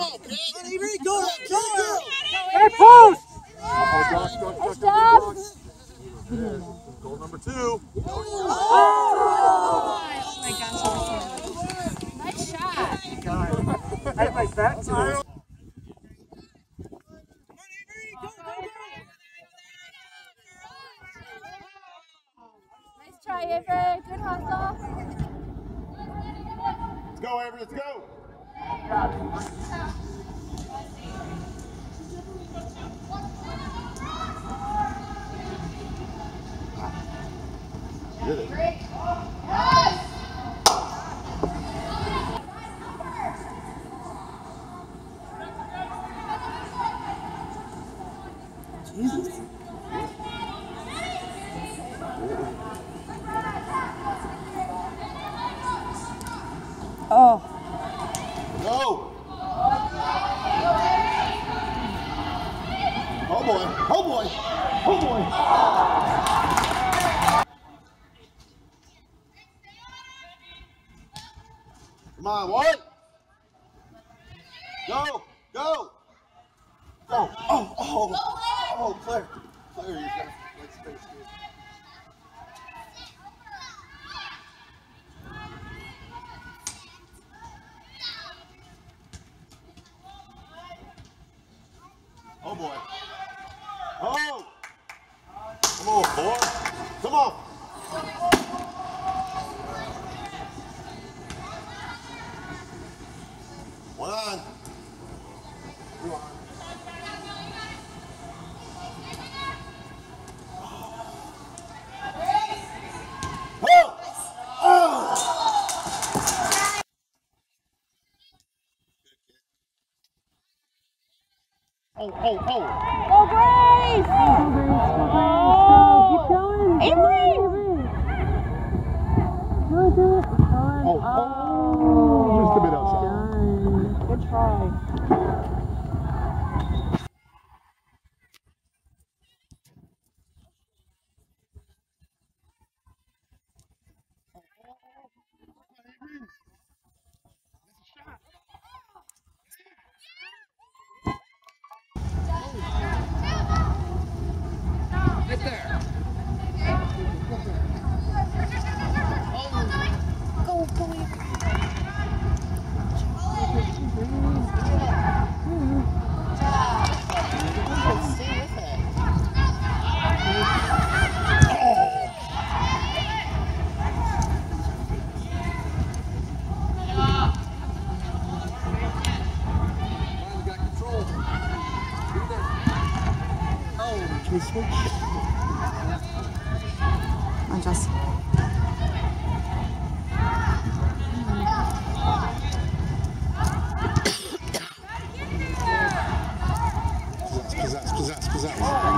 Avery, go, go, go. Hey, post! Oh, Josh, Josh, Josh, Stop. Josh, Josh. Goal number two. Oh my gosh. Nice shot. I like that too. Nice try, Avery. Good hustle. Let's go, Avery, let's go. Did it. Oh. Oh boy, oh boy, oh boy. Come on, what? Go, go. Go. Oh, oh, oh, Claire. Claire, you got white space here. Boy. Oh! Come on, boy. Come on. One on. Two on. Oh! Oh! Oh, oh, oh. Go, Grace! Oh, keep going. Avery! Go do it. Oh, oh. Just a bit outside. Good try. Can we switch? On Jess. Panthers. Pisar, pisar, pisar.